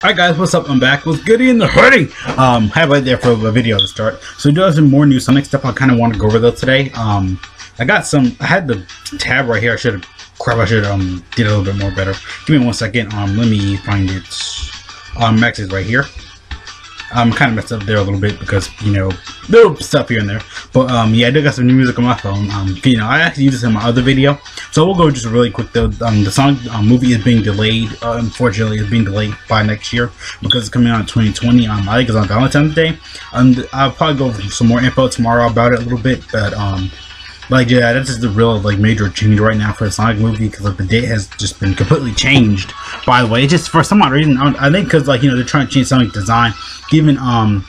Alright guys, what's up? I'm back with Goody in the hoodie. Um, have right there for a video to start. So do have some more new Sonic stuff I kind of want to go over though today. Um, I got some, I had the tab right here. I should have, crap, I should um, did a little bit more better. Give me one second. Um, let me find it. Um, Max is right here. I'm kind of messed up there a little bit because, you know, little stuff here and there. But, um, yeah, I did got some new music on my phone. Um, you know, I actually used this in my other video. So we'll go just really quick though. Um, the song um, movie is being delayed. Uh, unfortunately, it's being delayed by next year because it's coming out in 2020. Um, I think it's on Valentine's Day. And I'll probably go some more info tomorrow about it a little bit. But, um, like yeah that's just the real like major change right now for the sonic movie because like the date has just been completely changed by the way just for some odd reason i think because like you know they're trying to change sonic design given um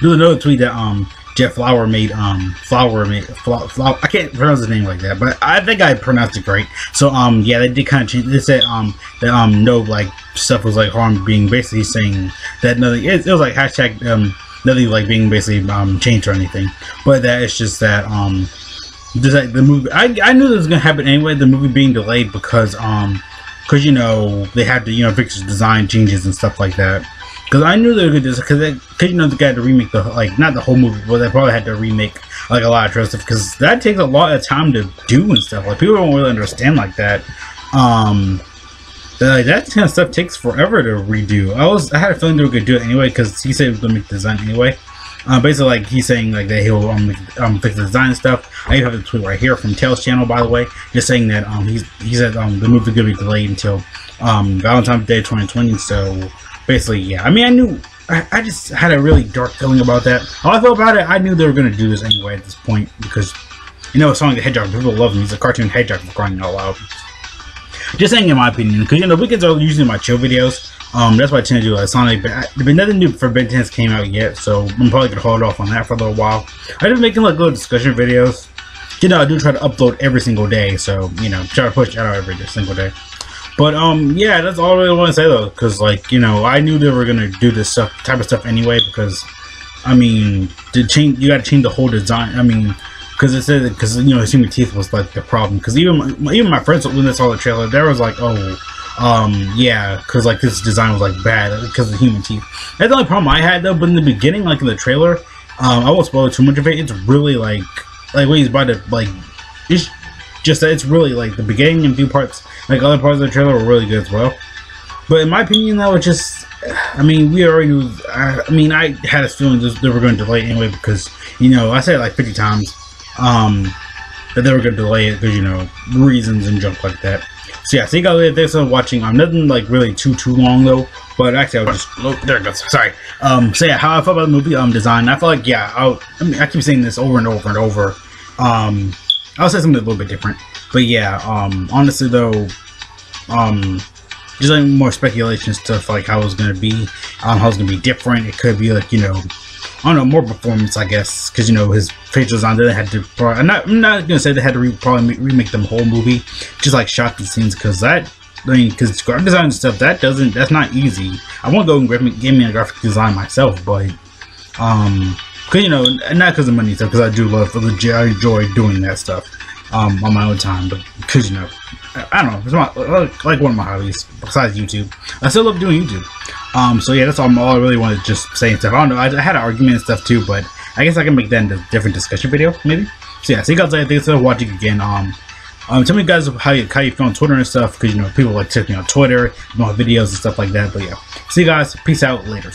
there's another tweet that um Jet Flower made um flower made flower, I can't pronounce his name like that, but I think I pronounced it great. So um yeah, they did kind of change. They said um that um no like stuff was like harm being basically saying that nothing. It, it was like hashtag um nothing like being basically um changed or anything, but that it's just that um just like the movie, I, I knew this was gonna happen anyway. The movie being delayed because um, because you know they had to you know fix design changes and stuff like that. Because I knew they were gonna do this because you know they had to remake the like not the whole movie, but they probably had to remake like a lot of stuff because that takes a lot of time to do and stuff. Like people don't really understand like that. Um, like that kind of stuff takes forever to redo. I was I had a feeling they were gonna do it anyway because he said he was gonna make the design anyway. Uh, basically, like he's saying like that he'll um, um fix the design stuff. I even have a tweet right here from Tails channel, by the way, just saying that um he's he said um the movie gonna be delayed until um Valentine's Day 2020. So basically, yeah. I mean, I knew I, I just had a really dark feeling about that. All I felt about it, I knew they were gonna do this anyway at this point because you know Sonic the Hedgehog, people love him. He's a cartoon hedgehog for crying out loud. Just saying in my opinion, because you know weekends are usually my chill videos. Um, that's why I tend to do like Sonic, but, but nothing new for Ben 10 came out yet, so I'm probably gonna hold off on that for a little while. I've been making like little discussion videos. You know, I do try to upload every single day, so you know, try to push out every single day. But um, yeah, that's all I really want to say though, because like you know, I knew they were gonna do this stuff, type of stuff anyway, because I mean, to change, you got to change the whole design. I mean, because it said because you know, his human teeth was like the problem. Because even my, even my friends when they saw the trailer, they was like, oh um, yeah, because like this design was like bad because of the human teeth. That's the only problem I had though. But in the beginning, like in the trailer, um, I won't spoil too much of it. It's really like like when he's about to like it's just that it's really like the beginning and few parts, like other parts of the trailer were really good as well. But in my opinion, though, it just I mean, we already. I, I mean, I had a feeling that they were going to delay anyway because you know I said it like fifty times um, that they were going to delay it because you know reasons and junk like that. So yeah, so you. Thanks for watching. Um, nothing like really too too long though. But actually, I was just look, there it goes. Sorry. Um, so yeah, how I felt about the movie um design. I felt like yeah, I'll, I mean I keep saying this over and over and over. Um, I'll say something a little bit different. But yeah, um, honestly though, um, just like more speculation stuff like how it's gonna be, um, how it's gonna be different. It could be like you know I don't know, more performance, I guess, because you know his facial design. They had to. Probably, I'm not. I'm not gonna say they had to re, probably remake the whole movie, just like shot the scenes, because that. I mean, because graphic design and stuff that doesn't. That's not easy. I want to go and graphic, give me a graphic design myself, but um, cause you know, not because of money stuff, because I do love, I enjoy doing that stuff um on my own time, but because you know, I don't know, it's my, like one of my hobbies besides YouTube. I still love doing YouTube. Um, so yeah, that's all, all I really wanted to just say and stuff. I don't know, I, I, had an argument and stuff too, but I guess I can make that into a different discussion video, maybe. So yeah, see you guys later. Thanks for watching again. Um, um, tell me guys how you, how you feel on Twitter and stuff, because you know people like checking on Twitter, more videos and stuff like that. But yeah, see you guys. Peace out. Later.